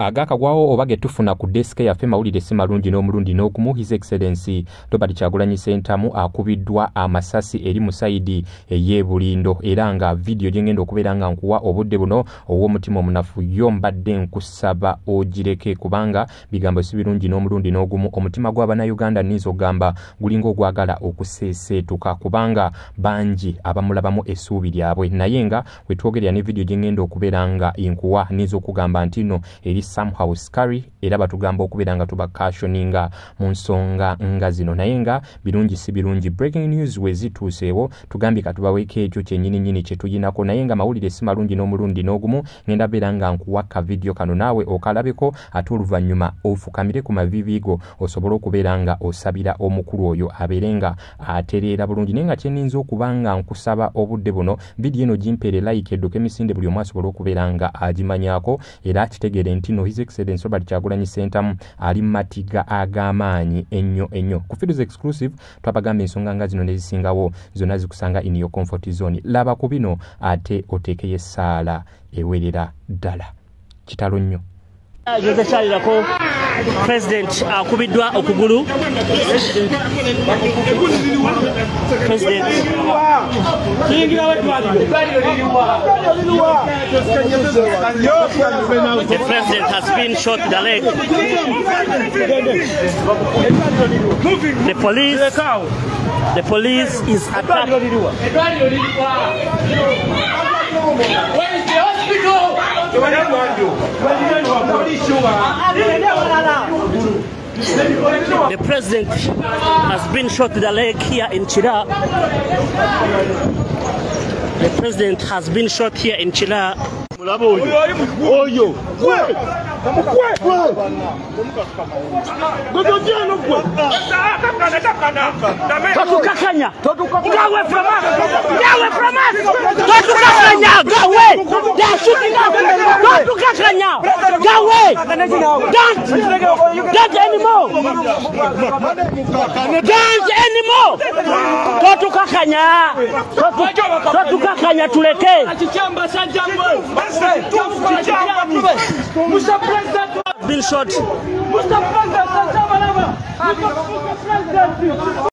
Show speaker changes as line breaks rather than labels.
agakagwawo oba getufuna ku desike yaffe mawulire si malungi n'omulundi n'ogumu his excellency robert kyagulanyi sentamu akubiddwa amasasi eri mu sayidi ey'ebulindo. Era nga vidiyo gyengenda okubeera nga nkuwa obudde buno ow'omutima omunafu yo mbadde nkusaba ogireke kubanga bigambo si birungi n'omulundi n'ogumu omutima gw'abannayuganda nniza okugamba gulinga ogwagala okuseeseetuka kubanga bangi abamulabamu essuubi lyabwe. Naye nga wetwogerera ne vidiyo gyengenda okubeera nga nkuwa nniza okugamba nti nno eri somehow scary. Era batugamba okubeera nga tubakashoninga mu nsonga nga zino. Naye nga birungi si birungi. Breaking news we zituuseewo tugambye katubaweeko ekyo kyennyininyini kye tuyinako. Naye nga mawulire si malungi n'omulundi n'ogumu ngenda beera nga nkuwa kavidiyo kano. Naawe okalabeko ate oluvannyuma ofukamire ku mavivi go osobole okubeera nga osabira omukulu oyo abeere nga atereera bulungi. Naye nga kyeninza okuba nga nkusaba obudde buno vidiyo eno gimpeere like edduka emisinde buli omu asobole okubeera nga agimanyako era kitegeere nti no his excellence robert kyagulanyi sentamu ali mumatiga ag'amaanyi ennyo ennyo. Ku fidos exclusive twabagamba ensonga nga zino nezisingawo zonna zikusanga in your comfort zone. Laba ku bino ate oteekeyo essaala ewerera ddala. Kitalo nnyo.
Jose kyalirako president uh, akubiddwa okugulu president The president has been shot in the leg. The police, the police is attacking.
Where is the hospital?
The president has been shot in the leg here in Chira. The president has been shot here in Chira.
oyo gwe gwe gogogeno
Totukakanya! Get away from us! Get away from us! Totukakanya! Go away! They're shooting us! Totukakanya! Don't! Don't anymore! Don't anymore! Totukakanya! Totukakanya tulekee! Bill shot. Mr. President,